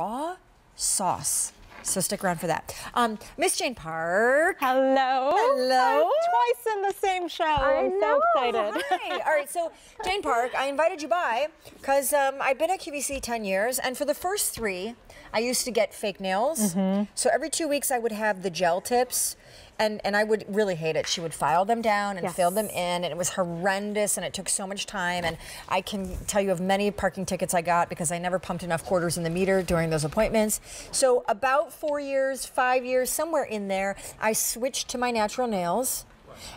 raw sauce. So stick around for that. Um, Miss Jane Park. Hello. Hello. I'm twice in the same show. I I'm know. so excited. Hi. All right, so Jane Park, I invited you by because um, I've been at QVC 10 years, and for the first three, I used to get fake nails. So every two weeks, I would have the gel tips. And, and I would really hate it. She would file them down and Yes. fill them in, and it was horrendous, and it took so much time. And I can tell you of many parking tickets I got because I never pumped enough quarters in the meter during those appointments. So about four years, five years, somewhere in there, I switched to my natural nails.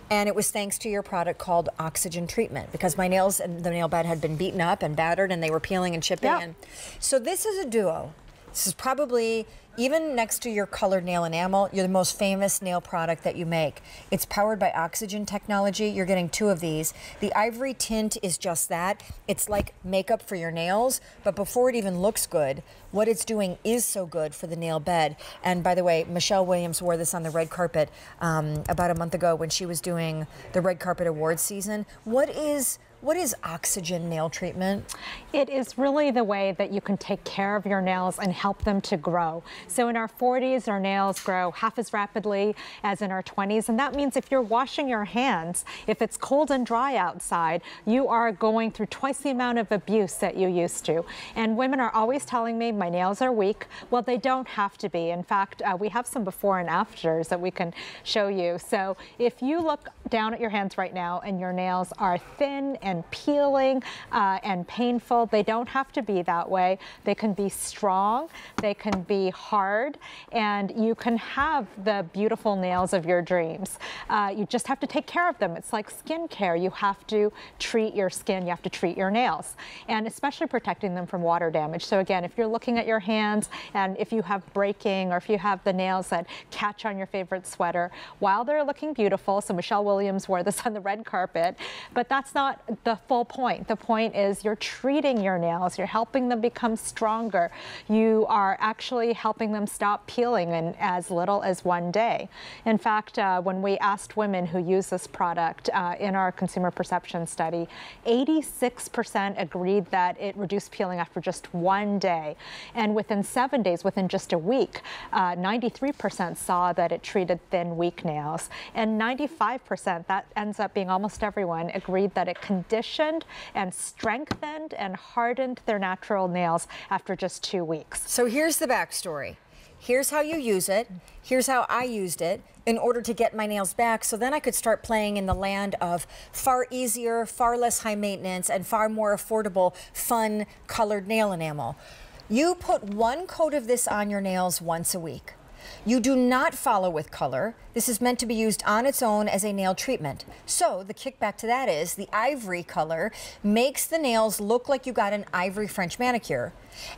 And it was thanks to your product called Oxygen Treatment because my nails and the nail bed had been beaten up and battered and they were peeling and chipping. Yep. And so this is a duo. This is probably even next to your colored nail enamel, you're the most famous nail product that you make. It's powered by oxygen technology. You're getting two of these. The ivory tint is just that. It's like makeup for your nails, but before it even looks good, what it's doing is so good for the nail bed. And by the way, Michelle Williams wore this on the red carpet um, about a month ago when she was doing the red carpet awards season. What is what is oxygen nail treatment? It is really the way that you can take care of your nails and help them to grow. So in our 40s, our nails grow half as rapidly as in our 20s. And that means if you're washing your hands, if it's cold and dry outside, you are going through twice the amount of abuse that you used to. And women are always telling me my nails are weak. Well, they don't have to be. In fact, uh, we have some before and afters that we can show you. So if you look down at your hands right now and your nails are thin and peeling uh, and painful, they don't have to be that way. They can be strong, they can be hard, and you can have the beautiful nails of your dreams. Uh, you just have to take care of them. It's like skincare. You have to treat your skin, you have to treat your nails, and especially protecting them from water damage. So again, if you're looking at your hands and if you have breaking or if you have the nails that catch on your favorite sweater, while they're looking beautiful, so Michelle Williams wore this on the red carpet, but that's not the full point. The point is you're treating your nails, you're helping them become stronger. You are actually helping them stop peeling in as little as one day. In fact, uh, when we asked women who use this product uh, in our consumer perception study, 86% agreed that it reduced peeling after just one day. And within seven days, within just a week, uh, 93% saw that it treated thin, weak nails. And 95%, that ends up being almost everyone, agreed that it conditioned and strengthened and hardened their natural nails after just two weeks. So here's the backstory. Here's how you use it. Here's how I used it in order to get my nails back. So then I could start playing in the land of far easier, far less high maintenance, and far more affordable, fun colored nail enamel. You put one coat of this on your nails once a week. You do not follow with color. This is meant to be used on its own as a nail treatment. So the kickback to that is the ivory color makes the nails look like you got an ivory French manicure.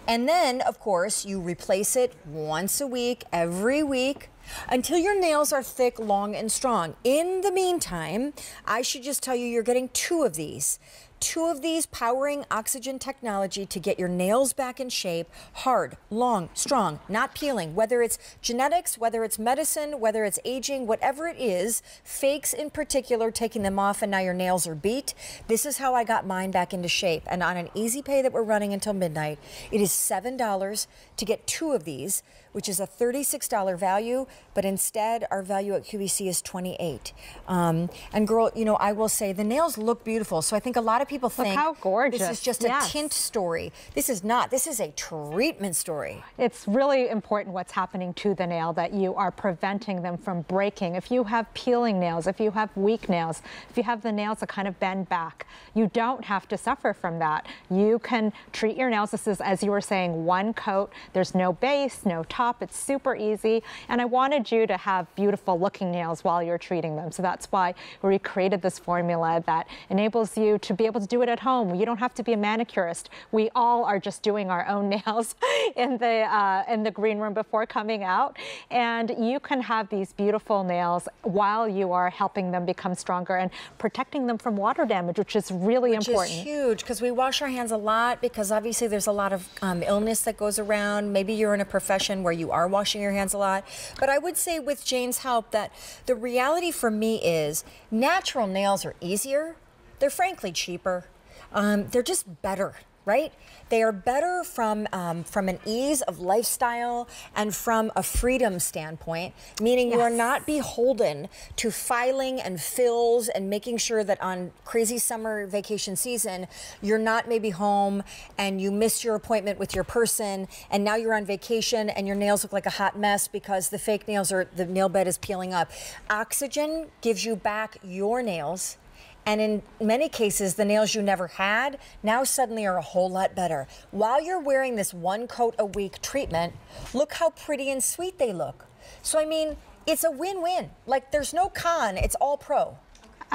And then, of course, you replace it once a week, every week, until your nails are thick, long, and strong. In the meantime, I should just tell you you're getting two of these. Two of these powering oxygen technology to get your nails back in shape, hard, long, strong, not peeling. Whether it's genetics, whether it's medicine, whether it's aging, whatever it is, fakes in particular, taking them off and now your nails are beat. This is how I got mine back into shape. And on an easy pay that we're running until midnight, it is $7 to get two of these, which is a $36 value, but instead our value at QVC is 28. Um, and girl, you know, I will say the nails look beautiful. So I think a lot of people think how gorgeous. this is just Yes. a tint story. This is not. This is a treatment story. It's really important what's happening to the nail that you are preventing them from breaking. If you have peeling nails, if you have weak nails, if you have the nails that kind of bend back, you don't have to suffer from that. You can treat your nails. This is, as you were saying, one coat. There's no base, no top. It's super easy. And I wanted you to have beautiful looking nails while you're treating them. So that's why we created this formula that enables you to be able to do it at home. You don't have to be a manicurist. We all are just doing our own nails in the uh, in the green room before coming out, and you can have these beautiful nails while you are helping them become stronger and protecting them from water damage, which is really Which important. is huge because we wash our hands a lot because obviously there's a lot of um, illness that goes around. Maybe you're in a profession where you are washing your hands a lot. But I would say with Jane's help that the reality for me is natural nails are easier. They're frankly cheaper. Um, they're just better. Right? They are better from um, from an ease of lifestyle and from a freedom standpoint, meaning you are not beholden to filing and fills and making sure that on crazy summer vacation season, you're not maybe home and you miss your appointment with your person and now you're on vacation and your nails look like a hot mess because the fake nails or the nail bed is peeling up. Oxygen gives you back your nails. And in many cases, the nails you never had now suddenly are a whole lot better. While you're wearing this one coat a week treatment, look how pretty and sweet they look. So, I mean, it's a win win. Like, there's no con, it's all pro.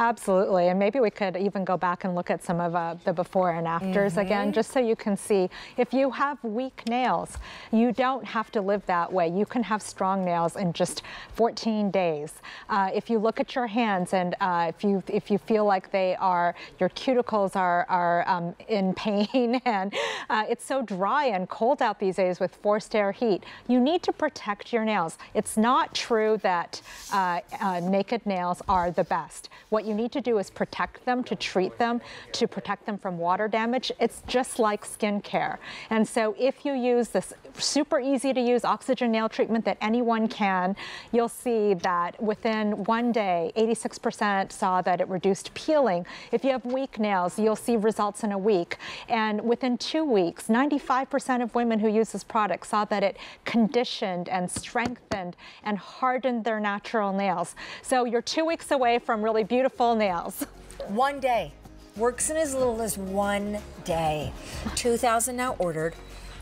Absolutely, and maybe we could even go back and look at some of uh, the before and afters again, just so you can see if you have weak nails, you don't have to live that way. You can have strong nails in just 14 days. Uh, if you look at your hands and uh, if you if you feel like they are your cuticles are are um, in pain and uh, it's so dry and cold out these days with forced air heat, you need to protect your nails. It's not true that uh, uh, naked nails are the best. What you need to do is protect them, to treat them, to protect them from water damage. It's just like skincare. And so if you use this super easy to use oxygen nail treatment that anyone can, you'll see that within one day, 86% saw that it reduced peeling. If you have weak nails, you'll see results in a week. And within two weeks, 95% of women who use this product saw that it conditioned and strengthened and hardened their natural nails. So you're two weeks away from really beautiful nails. One day. Works in as little as one day. 2,000 now ordered.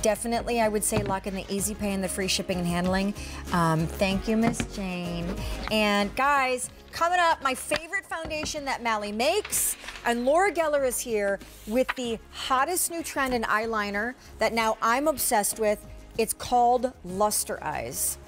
Definitely, I would say lock in the easy pay and the free shipping and handling. Um, thank you, Miss Jane. And guys, coming up, my favorite foundation that Mally makes. And Laura Geller is here with the hottest new trend in eyeliner that now I'm obsessed with. It's called Luster Eyes.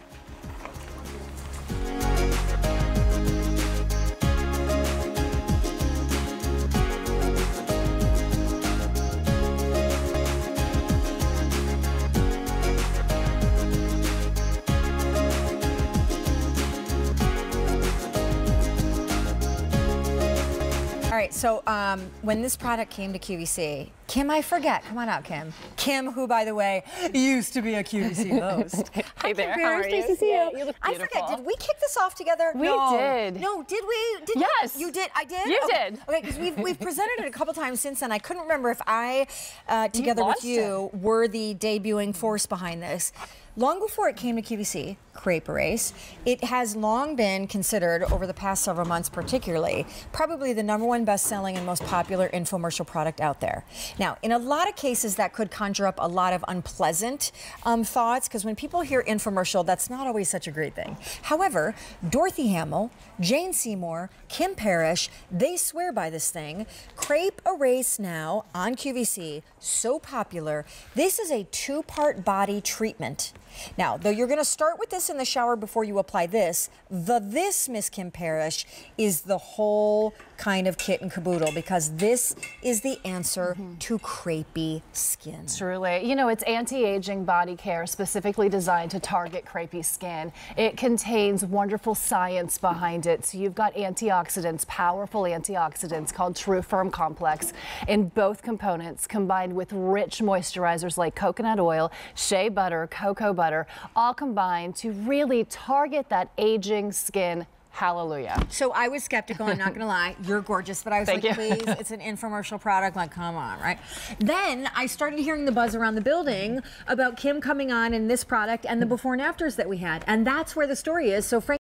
Right, so um, when this product came to QVC, Kim, I forget. Come on out, Kim. Kim, who, by the way, used to be a QVC host. Hey there, how are Nice you? to see you. Yeah, you I forget. Did we kick this off together? We no. did. No, did we? Did Yes. You did. I did. You okay. did. Okay, because we've we've presented it a couple times since then. I couldn't remember if I, uh, together with launched you, were the debuting force behind this. Long before it came to QVC, Crepe Erase, it has long been considered, over the past several months particularly, probably the number one best-selling and most popular infomercial product out there. Now, in a lot of cases, that could conjure up a lot of unpleasant um, thoughts, because when people hear infomercial, that's not always such a great thing. However, Dorothy Hamill, Jane Seymour, Kim Parrish, they swear by this thing. Crepe Erase now on QVC, so popular. This is a two-part body treatment. Now, though you're going to start with this in the shower before you apply this, the this, Miss Kim Parrish, is the whole kind of kit and caboodle because this is the answer mm-hmm. to crepey skin. Truly. You know, it's anti-aging body care specifically designed to target crepey skin. It contains wonderful science behind it. So you've got antioxidants, powerful antioxidants called TruFirm Complex in both components combined with rich moisturizers like coconut oil, shea butter, cocoa butter, all combined to really target that aging skin. Hallelujah. So I was skeptical, I'm not gonna lie. You're gorgeous, but I was Thank like, you. please, it's an infomercial product. Like, come on, right? Then I started hearing the buzz around the building about Kim coming on and this product and the hmm. before and afters that we had. And that's where the story is. So, Frank.